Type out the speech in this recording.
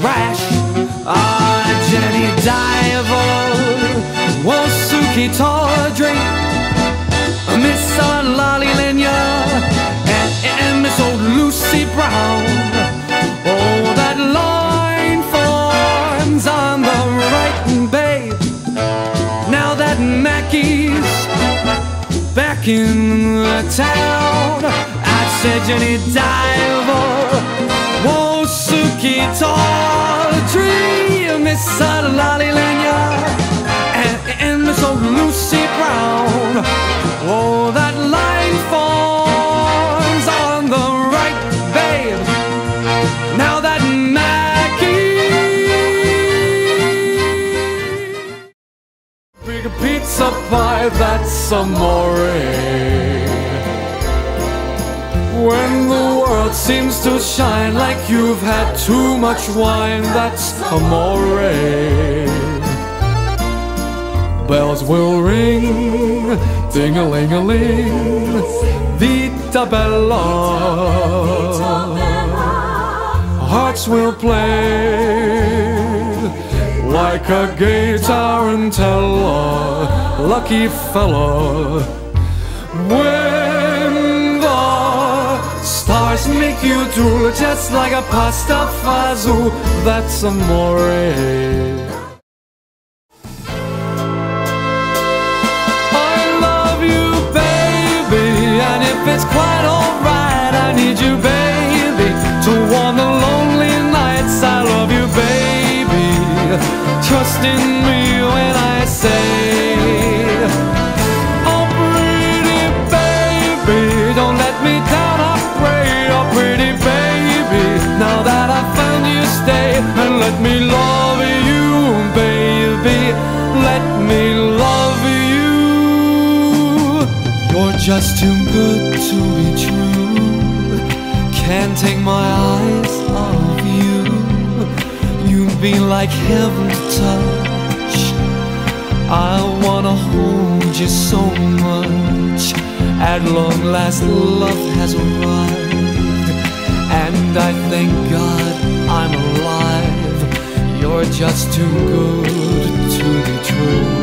rash. Ah, Jenny Diver, Wosuki Tawdry, Miss Lolly Lenya, and, and Miss old Lucy Brown. Oh, that line forms on the right, babe. Now that Mackie's back in the town, I said Jenny Diver, Wosuki Tawdry, Miss Lolly Lenya, and, and Miss old Lucy Brown. Oh, that line forms on the right, babe. Now that Mackie Big pizza pie, that's amore. When the world seems to shine like you've had too much wine, that's amore. Bells will ring, ding a ling a ling, Vita Bella. Hearts will play like a gay tarantella, lucky the stars make you drool just like a pasta fazool, that's amore. I love you, baby, and if it's quite alright, I need you, baby, to warm the lonely nights. I love you, baby. Trust in me let me love you, baby. Let me love you. You're just too good to be true. Can't take my eyes off you. You've been like heaven to touch. I wanna hold you so much. At long last, love has arrived, and I thank God I'm alive. Just too good to be true.